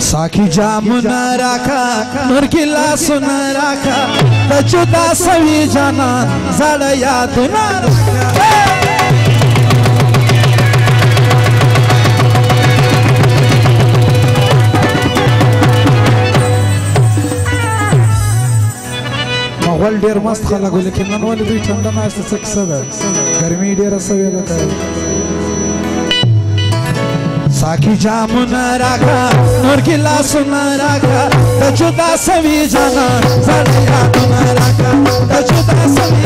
ساکی جام نہ راکا نور گلاس نہ راکا تا جدا سوی جانا زڑ یاد نہ راکا مغول ډیر مست خلک ولیکن نن ولې دوی ټنده ناشته څه کیسه ده ګرمي ډیره سوې ده ساکی جامون راکا نور کی لاسون راکا تجدا سوی جانا زر یادون راکا تجدا سوی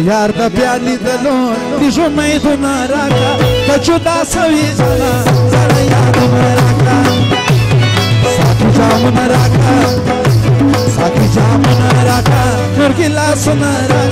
یار د بیا لیدلو د ژوندونه راکا که جدا سوي زنا زړه یادونه راکا ساقي جامونه راکا ساقي جامونه راکا نور ګیلاسونه راکا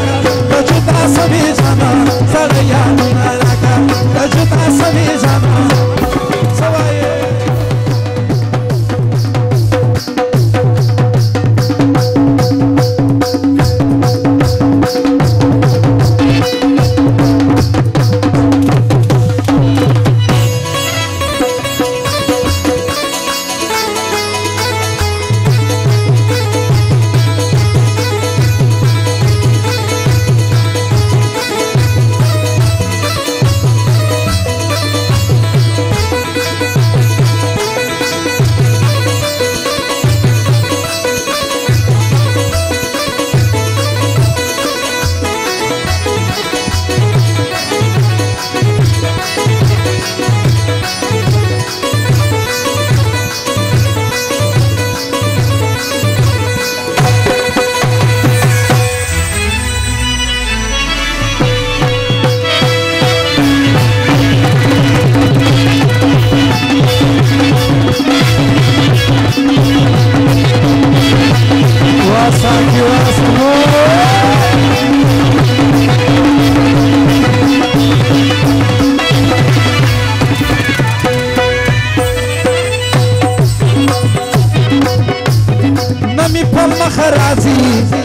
Jesus.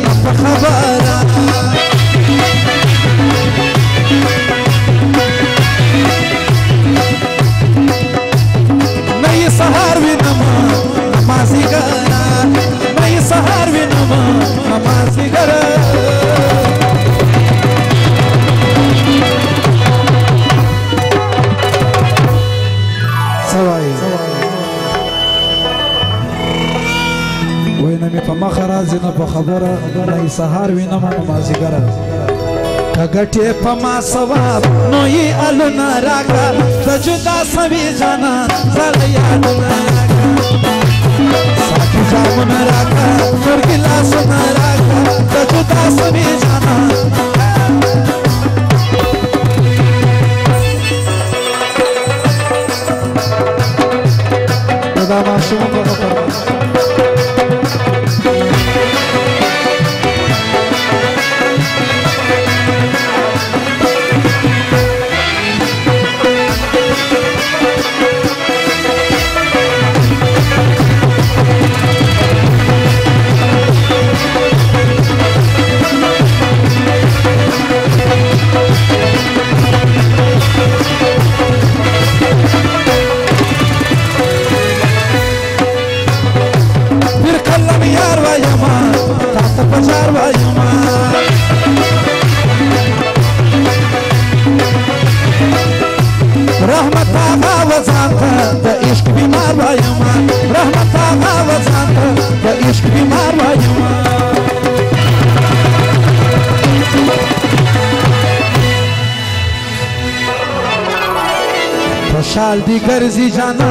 مې په مخه راځي نه په خبره نه یې سهار وینم نه مازدیګره که ګټې په ما ثواب نو یې الونه راکړه زه جدا سوې جانان زړه یادونه راکړه ساکي جامونه راکړه زور ګیلاسونه راکړه زه جدا سوې جانان marvayama Rahmata गर्जी जाना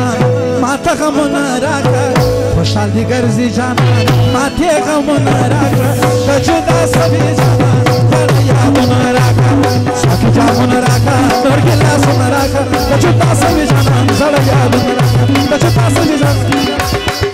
माथा का मुना राखा खुशहाल दी गर्जी जाना माथे का मुना राखा कजुदा सभी जाना मुना राखा मुना राखा सुना राखा सभी जाना सड़या मुना Dajcie pasy, nie zamknij